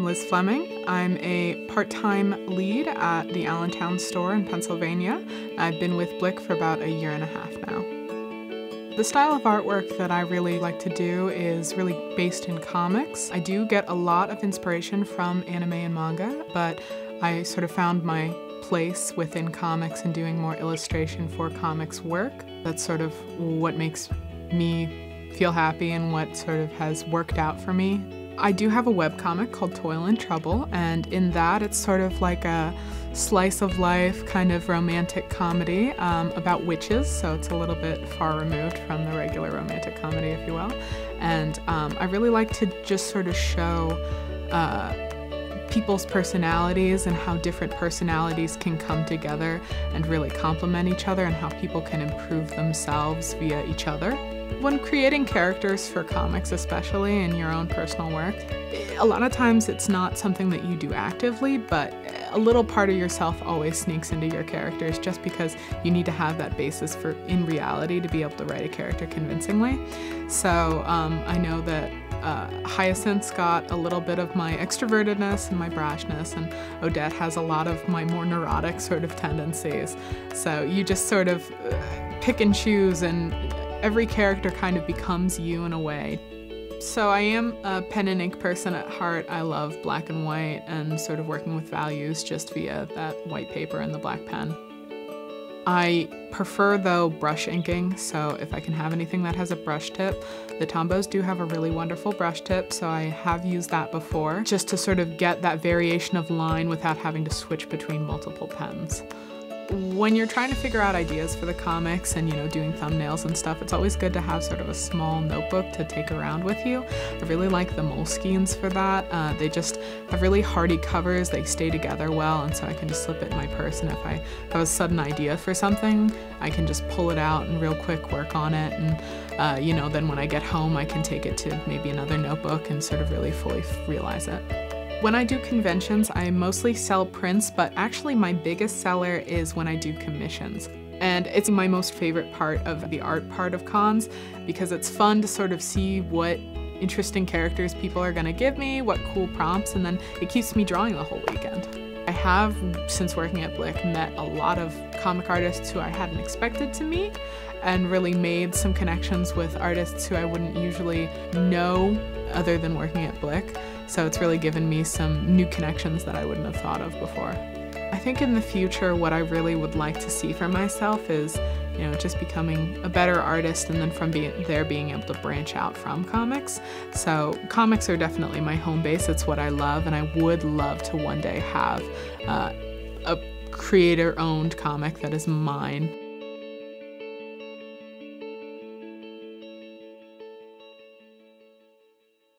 I'm Liz Fleming. I'm a part-time lead at the Allentown store in Pennsylvania. I've been with Blick for about a year and a half now. The style of artwork that I really like to do is really based in comics. I do get a lot of inspiration from anime and manga, but I sort of found my place within comics and doing more illustration for comics work. That's sort of what makes me feel happy and what sort of has worked out for me. I do have a webcomic called Toil and Trouble, and in that it's sort of like a slice of life kind of romantic comedy um, about witches, so it's a little bit far removed from the regular romantic comedy, if you will. And um, I really like to just sort of show uh, people's personalities and how different personalities can come together and really complement each other and how people can improve themselves via each other. When creating characters for comics, especially in your own personal work, a lot of times it's not something that you do actively, but a little part of yourself always sneaks into your characters just because you need to have that basis for, in reality, to be able to write a character convincingly. So um, I know that uh, Hyacinth's got a little bit of my extrovertedness and my brashness, and Odette has a lot of my more neurotic sort of tendencies. So you just sort of uh, pick and choose and every character kind of becomes you in a way. So I am a pen and ink person at heart. I love black and white and sort of working with values just via that white paper and the black pen. I prefer though brush inking, so if I can have anything that has a brush tip. The Tombows do have a really wonderful brush tip, so I have used that before, just to sort of get that variation of line without having to switch between multiple pens when you're trying to figure out ideas for the comics and you know doing thumbnails and stuff it's always good to have sort of a small notebook to take around with you. I really like the moleskines for that. Uh, they just have really hardy covers. They stay together well and so i can just slip it in my purse and if i have a sudden idea for something i can just pull it out and real quick work on it. And uh, you know then when i get home i can take it to maybe another notebook and sort of really fully realize it when I do conventions, I mostly sell prints, but actually my biggest seller is when I do commissions. And it's my most favorite part of the art part of cons because it's fun to sort of see what interesting characters people are gonna give me, what cool prompts, and then it keeps me drawing the whole weekend. I have, since working at Blick, met a lot of comic artists who I hadn't expected to meet and really made some connections with artists who I wouldn't usually know other than working at Blick. So it's really given me some new connections that I wouldn't have thought of before. I think in the future, what I really would like to see for myself is, you know, just becoming a better artist and then from being there being able to branch out from comics. So comics are definitely my home base. It's what I love and I would love to one day have uh, a creator owned comic that is mine.